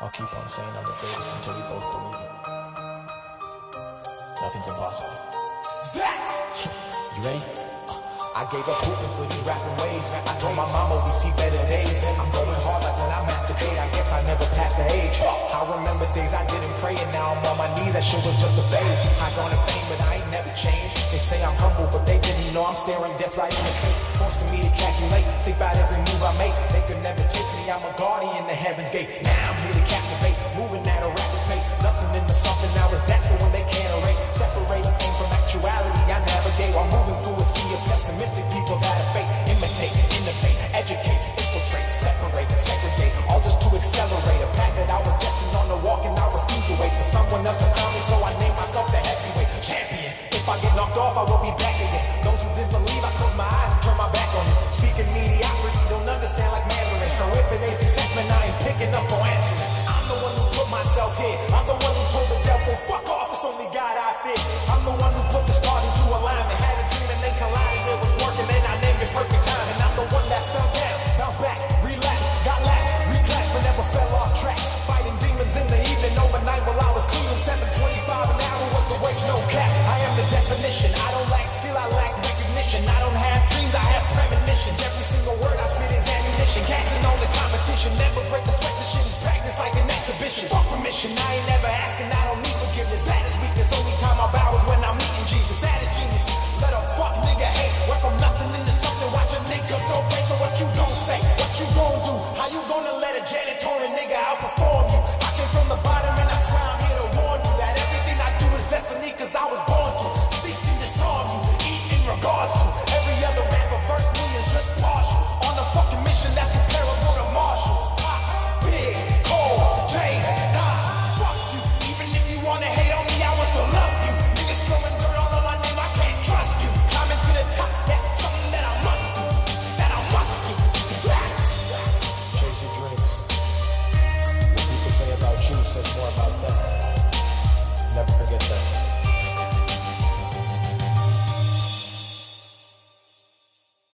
I'll keep on saying I'm the greatest until we both believe it. Nothing's impossible. You ready? Uh, I gave up hooping for these rapping ways. I told my mama we see better days. I'm going hard like when I masturbate. I guess I never passed the age. I remember days I didn't pray and now I'm on my knees. That shit was just a phase. I gone to fame, but I ain't never changed. They say I'm humble, but they didn't know I'm staring death right in the face. Forcing me to calculate, think about every move I make. They could never take me. I'm a guardian, the heaven's gate. If it ain't success, man, I ain't picking up or answering. I'm the one who put myself here. I'm the one who told the devil, fuck off, it's only God I fear. I'm the one who put the stars into alignment. Had a dream and they collided, it was working, and I named it perfect time. And I'm the one that fell down, bounced back, relapsed, got laughed, reclassed, but never fell off track. Fighting demons in the evening, overnight while Fuck I ain't never asking, I don't need forgiveness. That is weakness. Only time I bow is when I'm meeting Jesus. That is genius. Let a fuck nigga hate. Went from nothing into something. Watch a nigga go great. So what you gon' say? What you gon' do? How you gonna let a janitorial nigga outperform you? I came from the bottom and I swear I'm here to warn you that everything I do is destiny cause I was born to seek and disarm you. Eat in regards to every other rapper verse me is just partial. Says more about them. Never forget that.